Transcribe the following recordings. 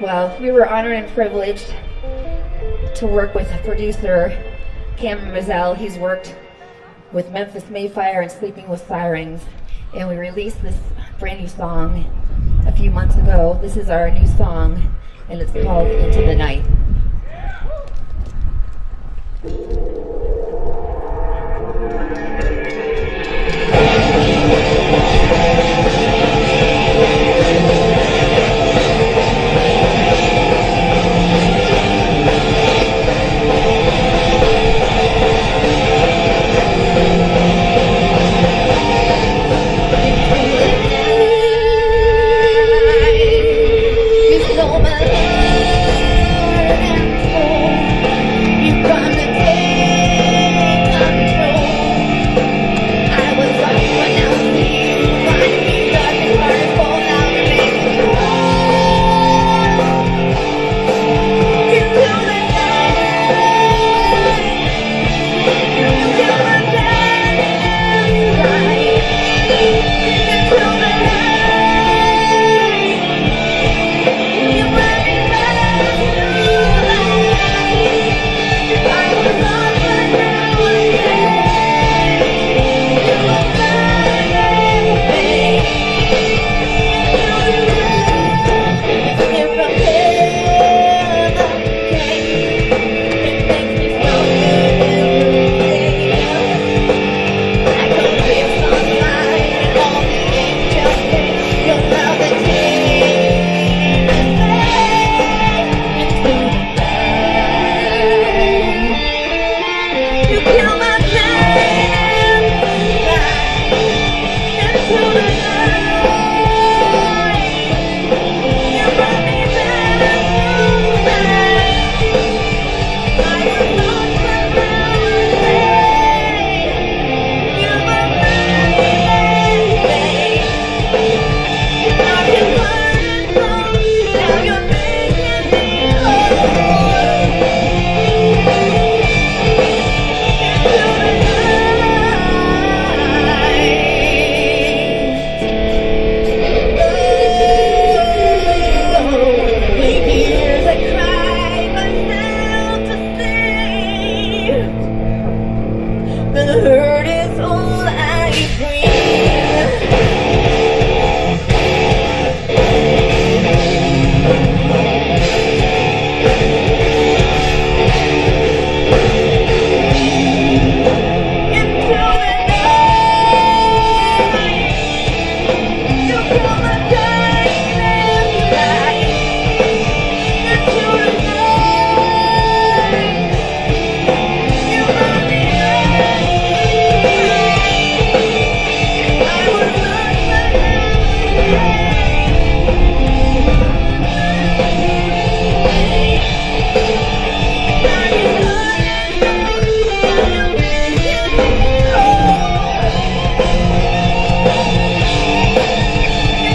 Well, we were honored and privileged to work with producer Cameron Mizell. He's worked with Memphis May Fire and Sleeping with Sirens. And we released this brand new song a few months ago. This is our new song, and it's called Into the Night.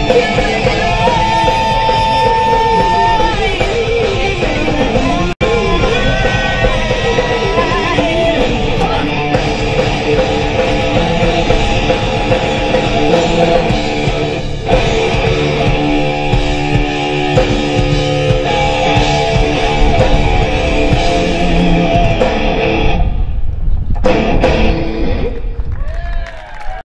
Yeah.